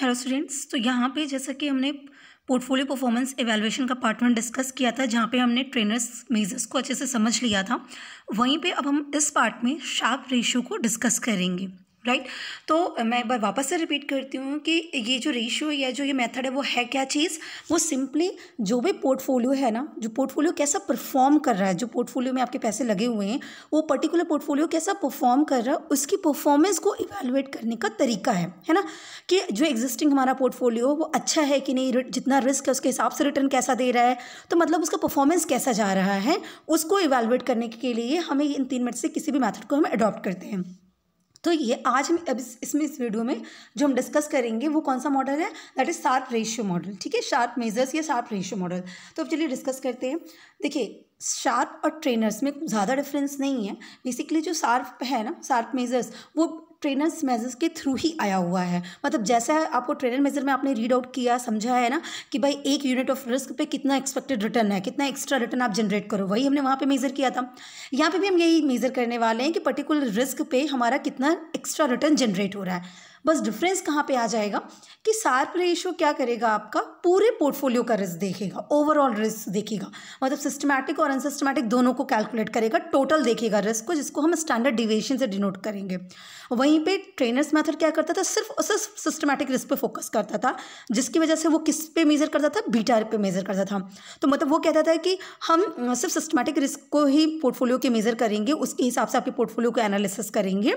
Hello students तो यहाँ पे जैसा कि हमने पोर्टफोलियो परफॉर्मेंस एवेलुएशन का पार्ट वन डिस्कस किया था, जहाँ पे हमने ट्रेनर्स मेजर्स को अच्छे से समझ लिया था, वहीं पे अब हम इस पार्ट में शार्प रेशियो को डिस्कस करेंगे। राइट? right? तो मैं एक बार वापस से रिपीट करती हूँ कि ये जो रेशियो या जो ये मेथड है, वो है क्या चीज़? वो सिंपली जो भी पोर्टफोलियो है ना, जो पोर्टफोलियो कैसा परफॉर्म कर रहा है, जो पोर्टफोलियो में आपके पैसे लगे हुए हैं, वो पर्टिकुलर पोर्टफोलियो कैसा परफॉर्म कर रहा है, उसकी परफॉर्मेंस को इवेलुएट करने का तरीका है है ना? कि जो एग्जिस्टिंग हमारा पोर्टफोलियो वो अच्छा है कि नहीं, जितना रिस्क है, उसके हिसाब से रिटर्न कैसा दे रहा है तो मतलब उसका परफॉर्मेंस कैसा जा रहा है, उसको इवेलुएट करने के लिए हमें इन तीन मिनट से किसी भी मैथड को हम अडॉप्ट करते हैं। तो ये आज हम अब इस, इसमें इस वीडियो में जो हम डिस्कस करेंगे वो कौन सा मॉडल है? That is Sharpe ratio model ठीक है? शार्प मेजर्स या शार्प रेशियो मॉडल तो अब चलिए डिस्कस करते हैं। देखिए शार्प और ट्रेनर्स में ज़्यादा डिफरेंस नहीं है। बेसिकली जो शार्प है ना, शार्प मेजर्स वो ट्रेनर्स मेजर्स के थ्रू ही आया हुआ है। मतलब जैसा आपको ट्रेनर मेजर में आपने रीड आउट किया, समझा है ना, कि भाई एक यूनिट ऑफ़ रिस्क पे कितना एक्सपेक्टेड रिटर्न है, कितना एक्स्ट्रा रिटर्न आप जनरेट करो। वही हमने वहाँ पे मेजर किया था। यहाँ पे भी हम यही मेजर करने वाले हैं कि पर्टिकुलर रिस्क पे हमारा कितना एक्स्ट्रा रिटर्न जनरेट हो रहा है। बस डिफरेंस कहाँ पे आ जाएगा? कि सार्प रेशियो क्या करेगा आपका? पूरे पोर्टफोलियो का रिस्क देखेगा ओवरऑल रिस्क देखेगा। मतलब सिस्टमैटिक और अनसिस्टमैटिक दोनों को कैलकुलेट करेगा टोटल देखेगा रिस्क को, जिसको हम स्टैंडर्ड डिविएशन से डिनोट करेंगे। वहीं पे ट्रेनर्स मेथड क्या करता था? सिर्फ़ सिर्फ़ सिस्टमैटिक रिस्क पे फोकस करता था, जिसकी वजह से वो किस पे मेजर करता था? बीटा पे मेजर करता था। तो मतलब वो कहता था कि हम सिर्फ़ सिस्टमैटिक रिस्क को ही पोर्टफोलियो के मेजर करेंगे, उसके हिसाब से आपके पोर्टफोलियो को एनालिसिस करेंगे।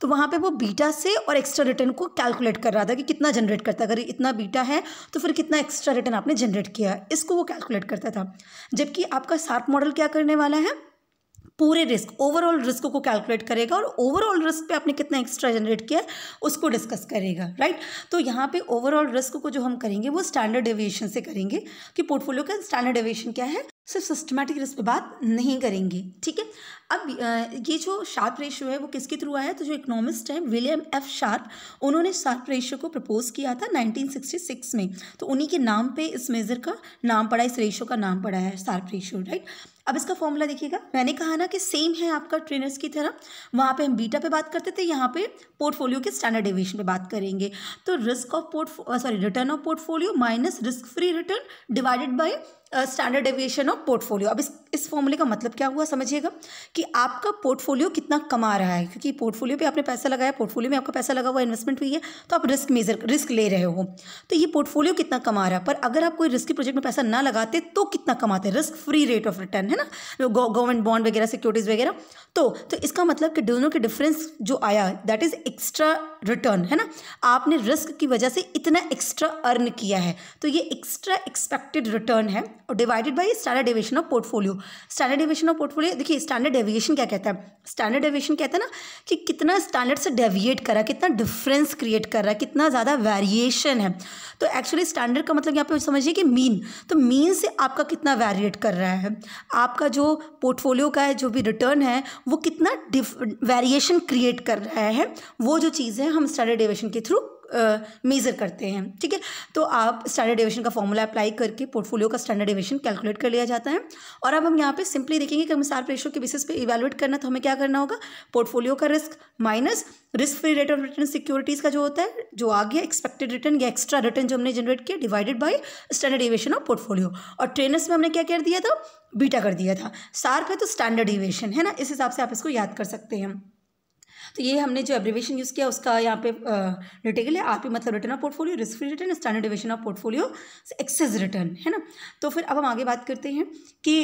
तो वहाँ पर वो बीटा से और एक्स्ट्रा रिटर्न को कैलकुलेट कर रहा था कि कितना जनरेट करता है। अगर इतना बीटा है तो फिर कितना एक्स्ट्रा रिटर्न आपने जनरेट किया इसको वो कैलकुलेट करता था। जबकि आपका सार्प मॉडल क्या करने वाला है? पूरे रिस्क ओवरऑल रिस्क को कैलकुलेट करेगा और ओवरऑल रिस्क पे आपने कितना एक्स्ट्रा जनरेट किया उसको डिस्कस करेगा राइट तो यहाँ पे ओवरऑल रिस्क को जो हम करेंगे, वो स्टैंडर्ड डेविएशन से करेंगे कि पोर्टफोलियो का स्टैंडर्ड डेविएशन क्या है? सिर्फ़ सिस्टमेटिक रिस्क पे बात नहीं करेंगे, ठीक है? अब ये जो शार्प रेशियो है, वो किसके थ्रू आया तो जो इकोनॉमिस्ट है विलियम एफ़ शार्प उन्होंने शार्प रेशियो को प्रपोज किया था 1966 में। तो उन्हीं के नाम पे इस मेज़र का नाम पड़ा, इस रेशियो का नाम पड़ा है शार्प रेशियो राइट अब इसका फॉर्मूला देखिएगा। मैंने कहा ना कि सेम है आपका ट्रेनर्स की तरह। वहाँ पे हम बीटा पे बात करते थे, यहाँ पे पोर्टफोलियो के स्टैंडर्ड डेविएशन पे बात करेंगे। तो risk of port sorry return of portfolio minus risk free return divided by standard deviation of portfolio अब इस इस फॉर्मूले का मतलब क्या हुआ, समझिएगा? कि आपका पोर्टफोलियो कितना कमा रहा है? क्योंकि पोर्टफोलियो पे आपने पैसा लगाया पोर्टफोलियो में आपका पैसा लगा हुआ इन्वेस्टमेंट हुई है तो आप रिस्क मेजर रिस्क ले रहे हो। तो ये पोर्टफोलियो कितना कमा रहा है? पर अगर आप कोई रिस्की प्रोजेक्ट में पैसा ना लगाते तो कितना कमाते risk free rate of return है ना? गवर्नमेंट बॉन्ड वगैरह सिक्योरिटीज़ वगैरह तो तो इसका मतलब कि दोनों के डिफरेंस जो आया दैट इज़ एक्स्ट्रा रिटर्न है ना? आपने रिस्क की वजह से इतना एक्स्ट्रा अर्न किया है। तो ये एक्स्ट्रा एक्सपेक्टेड रिटर्न है, और divided by standard deviation of portfolio standard deviation of portfolio देखिए स्टैंडर्ड डेविएशन क्या कहता है? स्टैंडर्ड डेविएशन कहता है ना कि कितना स्टैंडर्ड से डेविएट करा, कितना डिफरेंस क्रिएट कर रहा है, कितना ज़्यादा वेरिएशन है। तो एक्चुअली स्टैंडर्ड का मतलब यहाँ पे समझिए कि मीन तो मीन से आपका कितना वेरिएट कर रहा है? आपका जो पोर्टफोलियो का है, जो भी रिटर्न है, वो कितना वेरिएशन क्रिएट कर रहा है? वो जो चीज़ है हम स्टैंडर्ड डेविएशन के थ्रू मेज़र करते हैं, ठीक है? तो आप स्टैंडर्ड डेविएशन का फॉर्मूला अप्लाई करके पोर्टफोलियो का स्टैंडर्ड डेविएशन कैलकुलेट कर लिया जाता है। और अब हम यहाँ पे सिंपली देखेंगे कि हम सार रेशो के बेसिस पे इवेलुएट करना तो हमें क्या करना होगा? पोर्टफोलियो का risk minus risk free rate of return securities का जो होता है, जो आ गया एक्सपेक्टेड रिटर्न या एक्स्ट्रा रिटर्न जो हमने जनरेट किया divided by standard deviation of portfolio और ट्रेनर्स में हमने क्या कर दिया था? बीटा कर दिया था। सार्फ है तो स्टैंडर्ड डेविएशन है ना? इस हिसाब से आप इसको याद कर सकते हैं। तो ये हमने जो एब्रीवेशन यूज़ किया, उसका यहाँ पे रिटेगल है। आर मतलब return of portfolio risk free return standard division of portfolio excess return है ना? तो फिर अब हम आगे बात करते हैं कि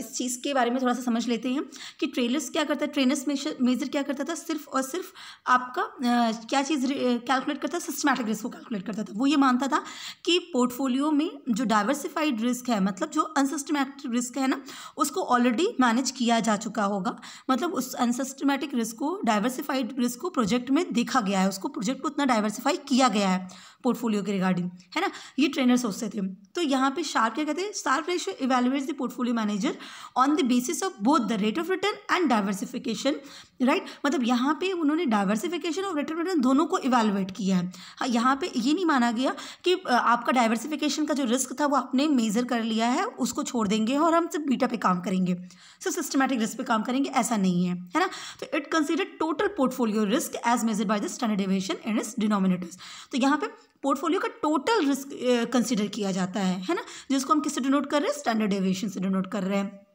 इस चीज़ के बारे में थोड़ा सा समझ लेते हैं कि ट्रेलर्स क्या करता है। ट्रेनर्स मेजर क्या करता था? सिर्फ़ और सिर्फ़ आपका क्या चीज़ कैलकुलेट करता है सिस्टमैटिक रिस्क को कैलकुलेट करता था। वो ये मानता था कि पोर्टफोलियो में जो डाइवर्सिफाइड रिस्क है मतलब जो अनसिस्टमैटिक रिस्क है ना, उसको ऑलरेडी मैनेज किया जा चुका होगा। मतलब उस अनसिस्टमैटिक रिस्क को डाइवर्सिफाई डाइवर्सिफाइड रिस्क को प्रोजेक्ट में देखा गया है। उसको प्रोजेक्ट को उतना डाइवर्सिफाई किया गया है। पोर्टफोलियो के रिगार्डिंग है ना? ये ट्रेनर सोचते थे। तो यहाँ पे शार्प क्या कहते हैं? Sharpe ratio evaluates the portfolio manager on the basis of both the rate of return and diversification right मतलब यहाँ पे उन्होंने डाइवर्सिफिकेशन और रेट ऑफ़ रिटर्न दोनों को इवेलुएट किया है। हाँ यहाँ पे ये नहीं माना गया कि आपका डाइवर्सिफिकेशन का जो रिस्क था वो आपने मेजर कर लिया है, उसको छोड़ देंगे और हम सिर्फ़ बीटा पे काम करेंगे। सिर्फ़ सिस्टमेटिक रिस्क पे काम करेंगे, ऐसा नहीं है है ना? तो it consider total portfolio risk as measure by the standard deviation in its denominators तो यहाँ पे पोर्टफोलियो का टोटल रिस्क कंसिडर किया जाता है है ना? जिसको हम किससे डिनोट कर रहे हैं? स्टैंडर्ड डेविएशन से डिनोट कर रहे हैं।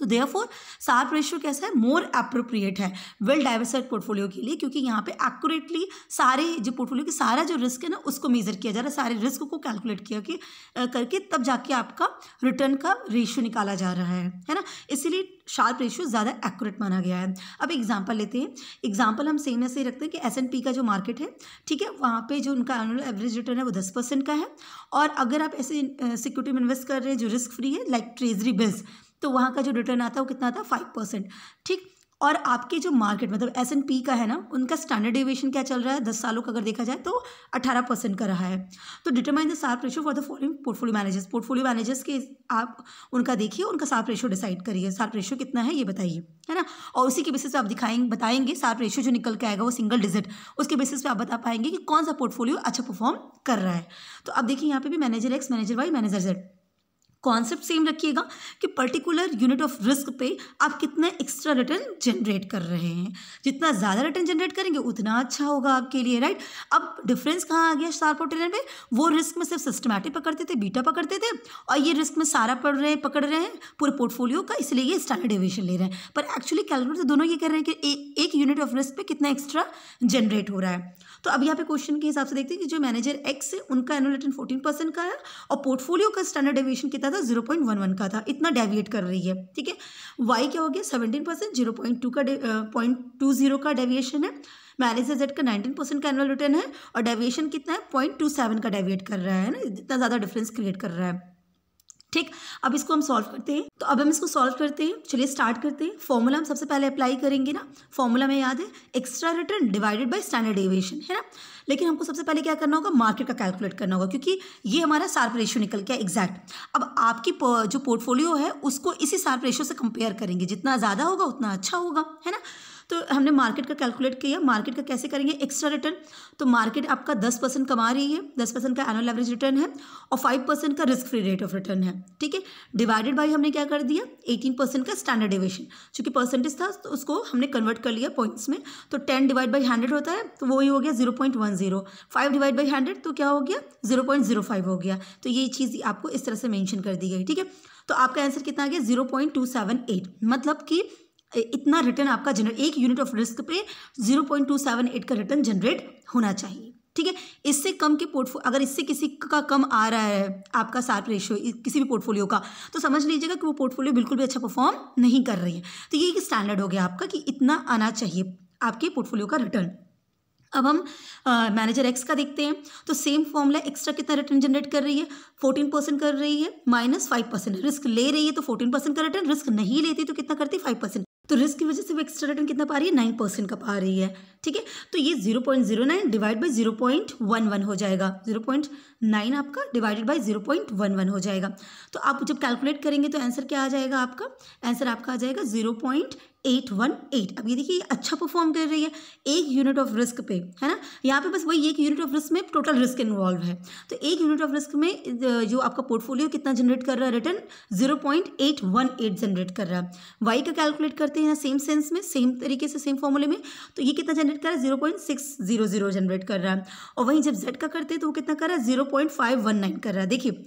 तो देयर फोर सार्प रेशियो कैसा है? मोर अप्रोप्रिएट है वेल डाइवर्साइड पोर्टफोलियो के लिए, क्योंकि यहाँ पे एक्यूरेटली सारे जो पोर्टफोलियो की सारा जो रिस्क है ना, उसको मेजर किया जा रहा है, सारे रिस्क को कैलकुलेट किया कि करके तब जाके आपका रिटर्न का रेशियो निकाला जा रहा है है ना? इसीलिए शार्प रेशियो ज़्यादा एक्यूरेट माना गया है। अब एग्ज़ाम्पल लेते हैं। एग्ज़ाम्पल हम सेम ऐसे रखते हैं कि एस एन पी का जो मार्केट है, ठीक है? वहाँ पे जो उनका एनुअल एवरेज रिटर्न है वो दस परसेंट का है। और अगर आप ऐसे सिक्योरिटी में इन्वेस्ट कर रहे हैं जो रिस्क फ्री है लाइक ट्रेजरी बिल्स तो वहाँ का जो रिटर्न आता है वो कितना आता है? फाइव परसेंट ठीक? और आपके जो मार्केट मतलब एस एन पी का है ना, उनका स्टैंडर्ड डेविएशन क्या चल रहा है? दस सालों का अगर देखा जाए तो अठारह परसेंट का रहा है। तो determine the Sharpe ratio for the following portfolio managers portfolio managers के आप उनका देखिए, उनका सार्प रेशियो डिसाइड करिए। सार्प रेशियो कितना है, ये बताइए। है ना? और उसी के बेसिस पे आप दिखाएँगे बताएँगे सार्प रेशियो जो निकल के आएगा वो सिंगल डिजिट उसके बेसिस पे आप बता पाएँगे कि कौन सा पोर्टफोलियो अच्छा परफॉर्म कर रहा है। तो अब देखिए यहाँ पे भी manager X manager Y manager Z concept same रखिएगा कि पर्टिकुलर यूनिट ऑफ़ रिस्क पे आप कितने एक्स्ट्रा रिटर्न जनरेट कर रहे हैं। जितना ज़्यादा रिटर्न जनरेट करेंगे उतना अच्छा होगा आपके लिए राइट अब डिफरेंस कहाँ आ गया स्टार पोर्टल में वो रिस्क में सिर्फ़ सिस्टमैटिक पकड़ते थे बीटा पकड़ते थे और ये रिस्क में सारा पढ़ रहे हैं पकड़ रहे हैं पूरे पोर्टफोलियो का इसलिए ये स्टैंडर्ड एविएशन ले रहे हैं। पर एक्चुअली कैलकुलेट तो दोनों ये कह रहे हैं कि ए, एक यूनिट ऑफ़ रिस्क पे कितना एक्स्ट्रा जनरेट हो रहा है। तो अब यहाँ पे क्वेश्चन के हिसाब से देखते हैं कि जो मैनेजर एक्स है उनका एनुअल रिटर्न फोर्टीन परसेंट का है और पोर्टफोलियो का स्टैंडर्ड डेविएशन कितना था ज़ीरो पॉइंट वन वन का था, इतना डेविएट कर रही है, ठीक है? वाई क्या हो गया? Seventeen percent, zero point two का पॉइंट टू ज़ीरो का डेविएशन है मैनेजर जेड का नाइनटीन परसेंट का एनुअल रिटर्न है, और डेविएशन कितना है? पॉइंट टू सेवन का डेविएट कर रहा है ना? इतना ज़्यादा डिफरेंस क्रिएट कर रहा है। ठीक? अब इसको हम सॉल्व करते हैं। तो अब हम इसको सॉल्व करते हैं। चलिए स्टार्ट करते हैं। फॉर्मूला हम सबसे पहले अप्लाई करेंगे ना। फॉर्मूला में याद है extra return divided by standard deviation है ना? लेकिन हमको सबसे पहले क्या करना होगा? मार्केट का कैलकुलेट करना होगा, क्योंकि ये हमारा सार्प रेशियो निकल गया एग्जैक्ट अब आपकी जो पोर्टफोलियो है, उसको इसी सार्प रेशियो से कंपेयर करेंगे। जितना ज़्यादा होगा, उतना अच्छा होगा, है ना? तो हमने मार्केट का कैलकुलेट किया। मार्केट का कैसे करेंगे? एक्स्ट्रा रिटर्न तो मार्केट आपका दस परसेंट कमा रही है। दस परसेंट का एनुअल एवरेज रिटर्न है और फाइव परसेंट का risk free rate of return है। ठीक है? डिवाइडेड बाई हमने क्या कर दिया? एटीन परसेंट का स्टैंडर्ड डेविएशन चूँकि परसेंटेज था तो उसको हमने कन्वर्ट कर लिया पॉइंट्स में। तो टेन डिवाइड बाई हंड्रेड होता है तो वही हो गया zero point one zero five divide by hundred तो क्या हो गया? ज़ीरो पॉइंट ज़ीरो फाइव हो गया। तो ये चीज़ आपको इस तरह से मैंशन कर दी गई। ठीक है? तो आपका आंसर कितना आ गया? Zero point two seven eight मतलब कि इतना रिटर्न आपका जनरेट एक यूनिट ऑफ़ रिस्क पे zero point two seven eight का रिटर्न जनरेट होना चाहिए। ठीक है? इससे कम के पोर्टफोलियो अगर इससे किसी का कम आ रहा है, आपका सार्प रेशियो किसी भी पोर्टफोलियो का तो समझ लीजिएगा कि वो पोर्टफोलियो बिल्कुल भी अच्छा परफॉर्म नहीं कर रही है। तो ये एक स्टैंडर्ड हो गया आपका कि इतना आना चाहिए आपके पोर्टफोलियो का रिटर्न अब हम मैनेजर एक्स का देखते हैं। तो सेम फॉर्मूला एक्स्ट्रा कितना रिटर्न जनरेट कर रही है? फोर्टीन परसेंट कर रही है माइनस फाइव परसेंट रिस्क ले रही है तो फोर्टीन परसेंट का रिटर्न रिस्क नहीं लेती तो कितना करती? फाइव परसेंट तो रिस्क की वजह से वो एक्स्ट्रा रिटर्न कितना पा रही है? नाइन परसेंट का पा रही है। ठीक है? तो ये zero point zero nine divide by zero point one one हो जाएगा। ज़ीरो पॉइंट नाइन आपका divided by zero point one one हो जाएगा। तो आप जब कैलकुलेट करेंगे तो आंसर क्या आ जाएगा आपका? आंसर आपका आ जाएगा zero point eight one eight अब ये देखिए अच्छा परफॉर्म कर रही है एक यूनिट ऑफ़ रिस्क पे, है ना? यहाँ पे बस वही एक यूनिट ऑफ़ रिस्क में टोटल रिस्क इन्वॉल्व है। तो एक यूनिट ऑफ़ रिस्क में जो आपका पोर्टफोलियो कितना जनरेट कर रहा है return zero point eight one eight generate कर रहा है। वाई का कैलकुलेट करते हैं सेम सेंस में सेम तरीके से सेम फॉर्मूले में। तो ये कितना जनरेट कर रहा है zero point six zero zero generate कर रहा है। और वहीं जब जेड का करते हैं तो वो कितना कर रहा है? Zero point five one nine कर रहा है। देखिए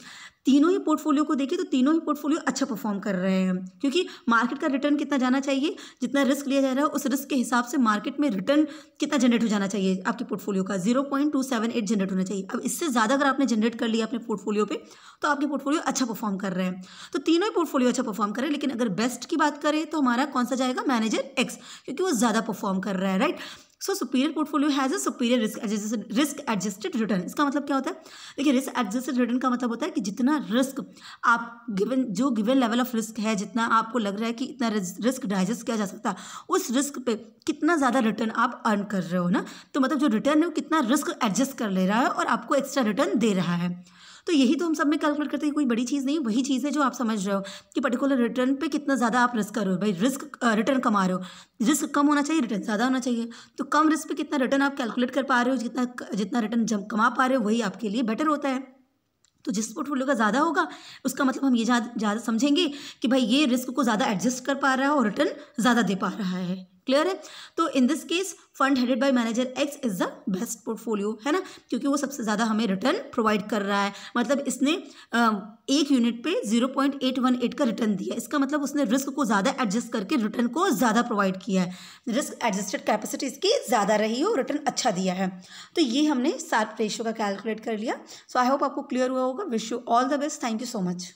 तीनों ही पोर्टफोलियो को देखिए तो तीनों ही पोर्टफोलियो अच्छा परफॉर्म कर रहे हैं। क्योंकि मार्केट का रिटर्न कितना जाना चाहिए, जितना रिस्क लिया जा रहा है, उस रिस्क के हिसाब से मार्केट में रिटर्न कितना जनरेट हो जाना चाहिए आपके पोर्टफोलियो का। Zero point two seven eight generate होना चाहिए। अब इससे ज़्यादा अगर आपने जनरेट कर लिया अपने पोर्टफोलियो पर तो आपके पोर्टफोलियो अच्छा परफॉर्म कर रहे हैं। तो तीनों ही पोर्टफोलियो अच्छा परफॉर्म कर रहे हैं, लेकिन अगर बेस्ट की बात करें तो हमारा कौन सा जाएगा? मैनेजर एक्स क्योंकि वो ज़्यादा परफॉर्म कर रहा है right so superior portfolio has a superior risk risk adjusted return इसका मतलब क्या होता है? देखिए रिस्क एडजस्टेड रिटर्न का मतलब होता है कि जितना रिस्क आप गिवन जो गिवन लेवल ऑफ़ रिस्क है, जितना आपको लग रहा है कि इतना रिस्क डाइजेस्ट किया जा सकता है उस रिस्क पे कितना ज़्यादा रिटर्न आप अर्न कर रहे हो ना? तो मतलब जो रिटर्न है वो कितना रिस्क एडजस्ट कर ले रहा है और आपको एक्स्ट्रा रिटर्न दे रहा है। तो यही तो हम सब में कैलकुलेट करते हैं कोई बड़ी चीज़ नहीं, वही चीज़ है जो आप समझ रहे हो कि पर्टिकुलर रिटर्न पे कितना ज़्यादा आप रिस्क कर रहे हो। भाई रिस्क रिटर्न कमा रहे हो। रिस्क कम होना चाहिए रिटर्न ज़्यादा होना चाहिए। तो कम रिस्क पे कितना रिटर्न आप कैलकुलेट कर पा रहे हो, जितना जितना रिटर्न जब कमा पा रहे हो, वही आपके लिए बेटर होता है। तो जिस पोर्टफोलियो का ज़्यादा होगा, उसका मतलब हम ये ज़्यादा समझेंगे कि भाई ये रिस्क को ज़्यादा एडजस्ट कर पा रहा है और रिटर्न ज़्यादा दे पा रहा है। क्लियर है? तो in this case fund headed by manager X is the best portfolio है ना? क्योंकि वो सबसे ज़्यादा हमें रिटर्न प्रोवाइड कर रहा है। मतलब इसने एक यूनिट पे zero point eight one eight का रिटर्न दिया। इसका मतलब उसने रिस्क को ज़्यादा एडजस्ट करके रिटर्न को ज़्यादा प्रोवाइड किया है। रिस्क एडजस्टेड कैपेसिटी इसकी ज़्यादा रही हो रिटर्न अच्छा दिया है। तो ये हमने सार्प रेशियो का कैलकुलेट कर लिया। सो आई होप आपको क्लियर हुआ होगा। Wish you all the best thank you so much